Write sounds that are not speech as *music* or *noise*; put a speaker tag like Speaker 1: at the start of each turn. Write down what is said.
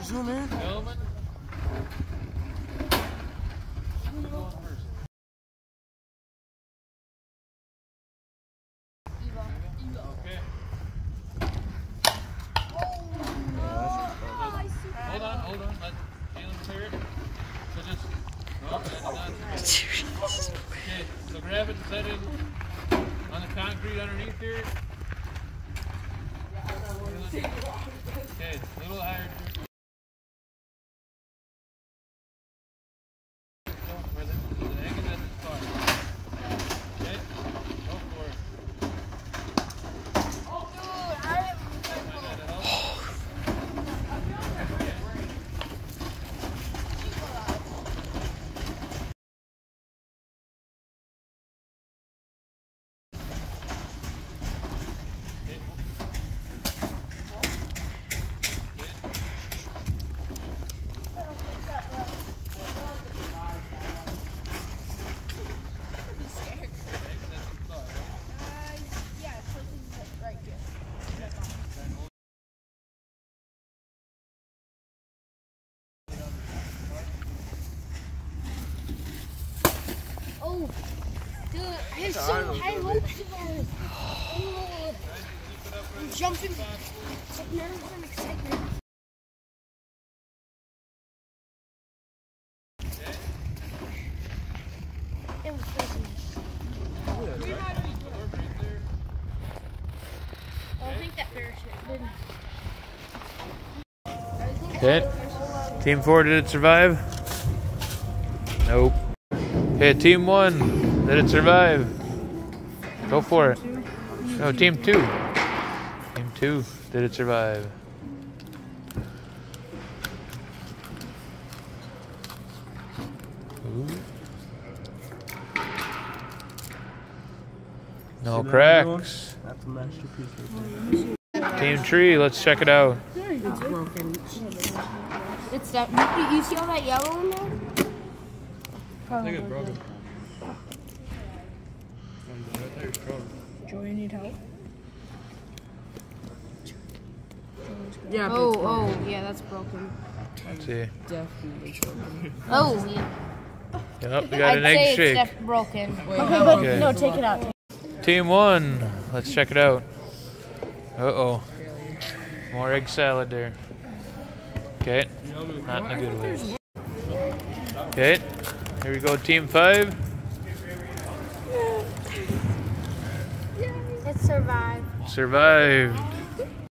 Speaker 1: I'll zoom in.
Speaker 2: Gentlemen. And set it on the concrete underneath here. Okay, a little higher. Don't- where the- the egg is at the spot. Okay, go for it. Find that to help.
Speaker 3: Dude, I have so high hopes about it. Oh, I'm jumping. Like nerves and excitement. It was crazy. I think that parachute didn't.
Speaker 2: Okay. Team four, did it survive? Nope. Okay, team one, did it survive? Go for it. No, team two. Team two, did it survive? Ooh. No cracks.
Speaker 1: That's a masterpiece right there.
Speaker 2: Team three, let's check it out.
Speaker 4: It's broken.
Speaker 3: It's that. You, you see all that yellow in there?
Speaker 1: I think it's broken. I thought you were strong.
Speaker 4: Joy, need help? Yeah,
Speaker 3: Oh,
Speaker 4: it's
Speaker 3: oh, yeah, that's broken.
Speaker 2: Let's see.
Speaker 4: definitely broken.
Speaker 3: Oh, yeah.
Speaker 2: Yep, we got an
Speaker 3: I'd say
Speaker 2: egg
Speaker 3: it's
Speaker 2: shake.
Speaker 3: def- broken.
Speaker 4: Wait, *laughs*
Speaker 3: okay, but
Speaker 2: Okay.
Speaker 3: no, take it out.
Speaker 2: Team one, let's check it out. Uh oh. More egg salad there. Okay, not in a good way. Okay, here we go, team five. Yeah.
Speaker 3: It survived.
Speaker 2: Survived.